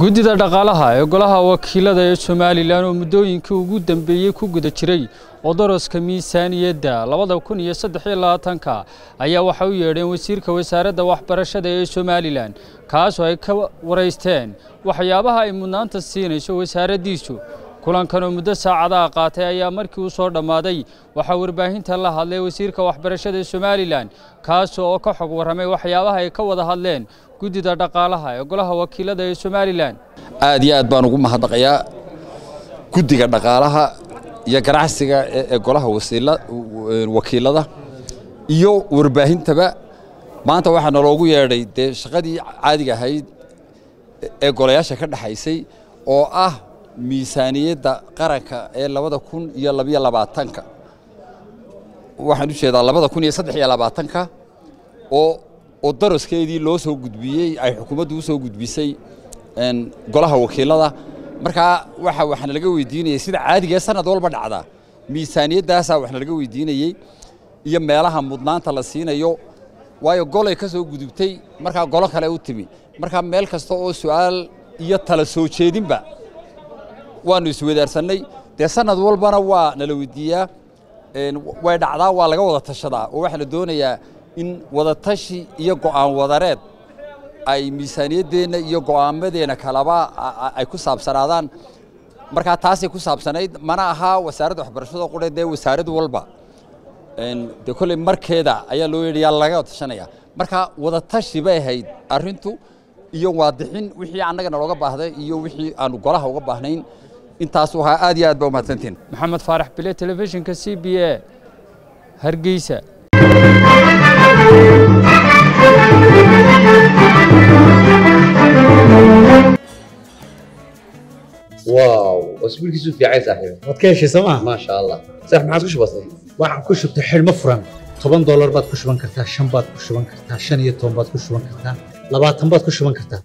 guddida dhaqaalaha ee golaha wakiilada ee somalilan oo muddooyinkii ugu dambeeyey ku guda jiray odoroska miisaaniyadda labada kun iyo saddex iyo labaatanka ayaa waxay u yeedheen wasiirka wasaaradda waxbarashada ee somalilan kaasoo ay ka waraysteen waxyaabaha ay mudnaanta siinayso wasaaraddiisu kulankan oo muddo saacadaha qaatay ayaa markii uu soo dhammaaday waxaa warbaahinta la hadlay wasiirka waxbarashada somalilan kaasoo oo ka xog warramay waxyaabaha ay ka wada hadleen guddida dhaqaalaha ee golaha wakiilada ee somalilan aad iyo aad baan ugu mahadnaqayaa guddiga dhaqaalaha iyo ganacsiga ee golaha wakiilada iyo warbaahintaba maanta waxaa naloogu yeedhay dee shaqadii caadiga ahayd ee golayaasha ka dhexaysay oo ah miisaaniyadda qaranka ee labada kun iyo labiyo labaatanka. Waxaan u jeedaa labada kun iyo saddex iyo labaatanka oo oo daraskeedii loo soo gudbiyey ay xukuumaddu u gudbisay golaha wakiilada. Markaa waxa waxaana laga weydiinayay sida caadiga ee sanad walba dhacda miisaaniyaddaasaa waxna laga weydiinayey iyo meelaha mudnaanta la siinayo waayo golay ka soo gudubtay markaa golo kale u timi. Markaa meel kasta oo su'aal iyo tala soo jeedinba waannu iswedaarsannay dee sanad walbana waa nala weydiiyaa way dhacdaa waa laga wada tashadaa oo waxaa la doonayaa in wadatashi iyo go'aan wadareed. Ay miisaaniyaddeenna iyo go'aamadeenna kalaba ay ku saabsanaadaan. Markaa taasay ku saabsanayd mana ahaa wasaaradda waxbarashada qudhe dee wasaarad walba. Dee kolley markeeda ayaa loo yeedhayaa laga tashanaya marka wadatashi bay ahayd arrintu iyo waadixin wixii annagana looga baahday iyo wixii aanu golaha uga baahnayn. Intaasu ahaa aad iyo aad ba umahadsantiin maxamed faarax bile telefishinka c b a hargeysa واو اسبوع كيسو في عايز صاحبي waad ka heshay sooma ما شاء الله صح ما عادش بسيط waxaan ku shubtay xidhmo furan toban doolar baad ku shuban kartaa shan baad ku shuban kartaa shan iyo toban baad ku shuban kartaa labaatan baad ku shuban kartaa